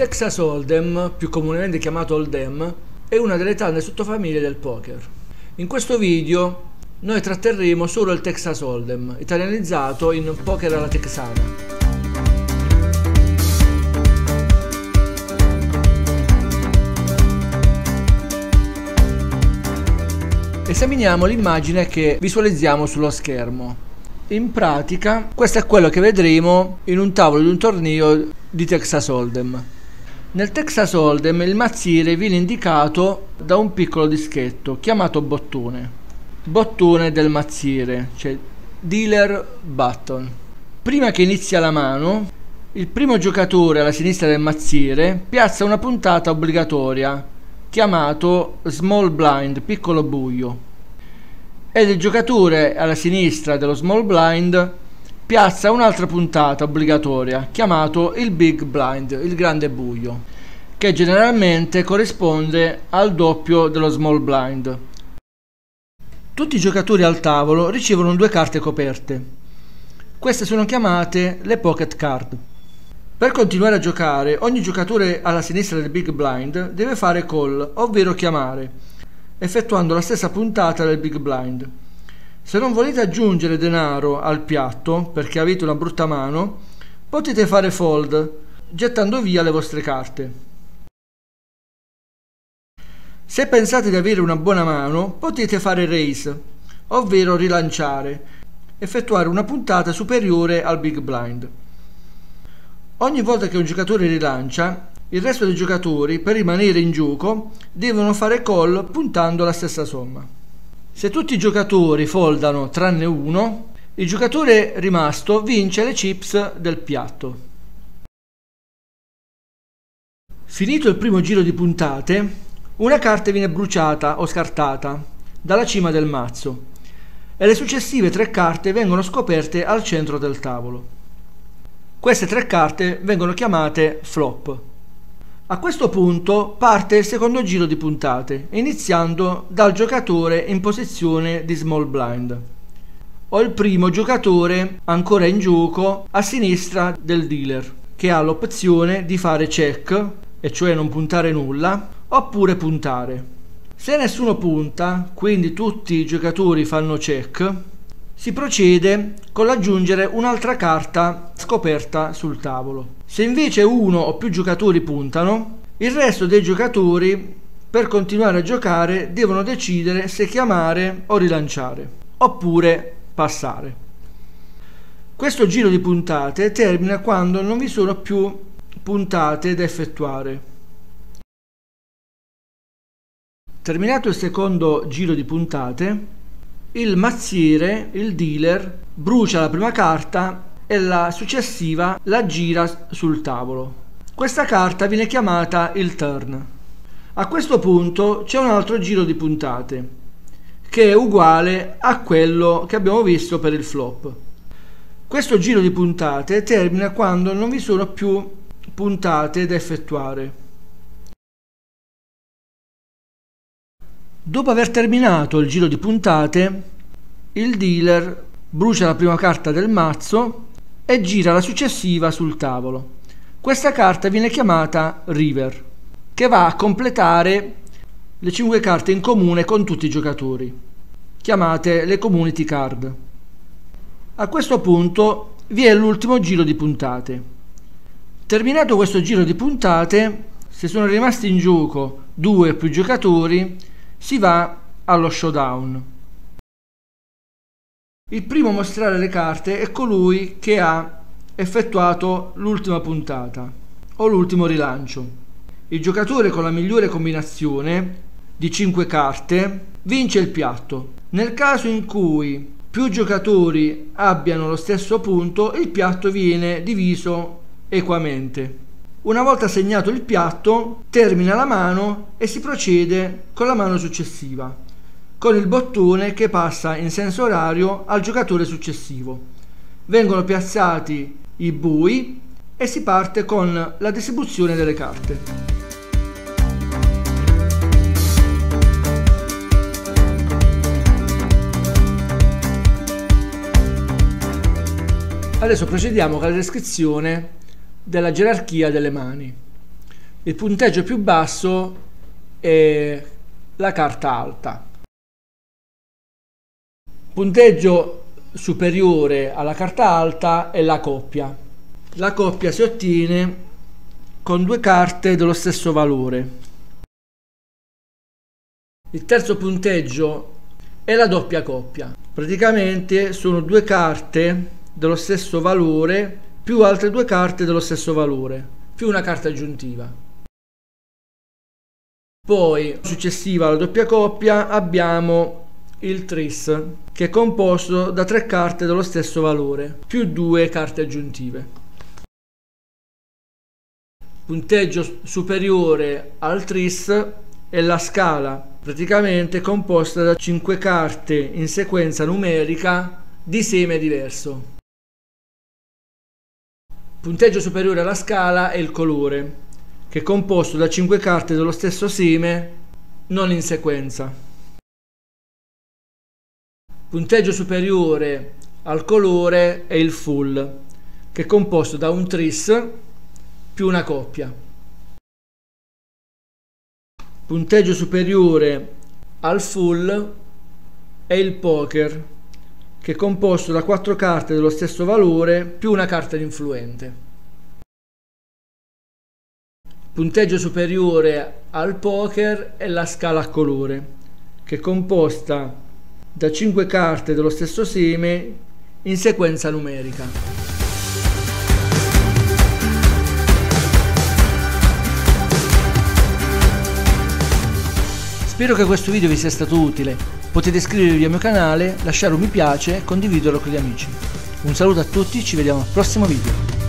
Texas Hold'em, più comunemente chiamato Hold'em, è una delle tante sottofamiglie del poker. In questo video noi tratterremo solo il Texas Hold'em, italianizzato in poker alla texana. Esaminiamo l'immagine che visualizziamo sullo schermo. In pratica questo è quello che vedremo in un tavolo di un torneo di Texas Hold'em. Nel Texas Hold'em il mazziere viene indicato da un piccolo dischetto chiamato bottone. Bottone del mazziere, cioè dealer button. Prima che inizia la mano, il primo giocatore alla sinistra del mazziere piazza una puntata obbligatoria chiamato small blind, piccolo buio. Ed il giocatore alla sinistra dello small blind piazza un'altra puntata obbligatoria chiamato il Big Blind, il grande buio, che generalmente corrisponde al doppio dello Small Blind. Tutti i giocatori al tavolo ricevono due carte coperte. Queste sono chiamate le pocket card. Per continuare a giocare, ogni giocatore alla sinistra del Big Blind deve fare call, ovvero chiamare, effettuando la stessa puntata del Big Blind. Se non volete aggiungere denaro al piatto perché avete una brutta mano, potete fare fold gettando via le vostre carte. Se pensate di avere una buona mano, potete fare raise, ovvero rilanciare, effettuare una puntata superiore al big blind. Ogni volta che un giocatore rilancia, il resto dei giocatori, per rimanere in gioco, devono fare call puntando la stessa somma. Se tutti i giocatori foldano tranne uno, il giocatore rimasto vince le chips del piatto. Finito il primo giro di puntate, una carta viene bruciata o scartata dalla cima del mazzo e le successive tre carte vengono scoperte al centro del tavolo. Queste tre carte vengono chiamate flop. A questo punto parte il secondo giro di puntate, iniziando dal giocatore in posizione di small blind. Ho il primo giocatore ancora in gioco a sinistra del dealer, che ha l'opzione di fare check, e cioè non puntare nulla, oppure puntare. Se nessuno punta, quindi tutti i giocatori fanno check, si procede con l'aggiungere un'altra carta scoperta sul tavolo. Se invece uno o più giocatori puntano, il resto dei giocatori per continuare a giocare devono decidere se chiamare o rilanciare, oppure passare. Questo giro di puntate termina quando non vi sono più puntate da effettuare. Terminato il secondo giro di puntate, il mazziere, il dealer, brucia la prima carta e la successiva la gira sul tavolo. Questa carta viene chiamata il turn. A questo punto c'è un altro giro di puntate che è uguale a quello che abbiamo visto per il flop. Questo giro di puntate termina quando non vi sono più puntate da effettuare. Dopo aver terminato il giro di puntate, il dealer brucia la prima carta del mazzo e gira la successiva sul tavolo. Questa carta viene chiamata River, che va a completare le 5 carte in comune con tutti i giocatori, chiamate le community card. A questo punto vi è l'ultimo giro di puntate. Terminato questo giro di puntate, se sono rimasti in gioco due o più giocatori, si va allo showdown. Il primo a mostrare le carte è colui che ha effettuato l'ultima puntata o l'ultimo rilancio. Il giocatore con la migliore combinazione di 5 carte vince il piatto. Nel caso in cui più giocatori abbiano lo stesso punto, il piatto viene diviso equamente. Una volta segnato il piatto, termina la mano e si procede con la mano successiva, con il bottone che passa in senso orario al giocatore successivo. Vengono piazzati i bui e si parte con la distribuzione delle carte. Adesso procediamo con la descrizione della gerarchia delle mani. Il punteggio più basso è la carta alta. Punteggio superiore alla carta alta è la coppia. La coppia si ottiene con due carte dello stesso valore. Il terzo punteggio è la doppia coppia. Praticamente sono due carte dello stesso valore più altre due carte dello stesso valore, più una carta aggiuntiva. Poi, successiva alla doppia coppia, abbiamo il tris, che è composto da tre carte dello stesso valore, più due carte aggiuntive. Punteggio superiore al tris è la scala, praticamente composta da 5 carte in sequenza numerica di seme diverso. Punteggio superiore alla scala è il colore, che è composto da 5 carte dello stesso seme non in sequenza. Punteggio superiore al colore è il full, che è composto da un tris più una coppia. Punteggio superiore al full è il poker, che è composto da quattro carte dello stesso valore più una carta di influente. Punteggio superiore al poker è la scala a colore, che è composta da 5 carte dello stesso seme in sequenza numerica. Spero che questo video vi sia stato utile. Potete iscrivervi al mio canale, lasciare un mi piace e condividerlo con gli amici. Un saluto a tutti, ci vediamo al prossimo video.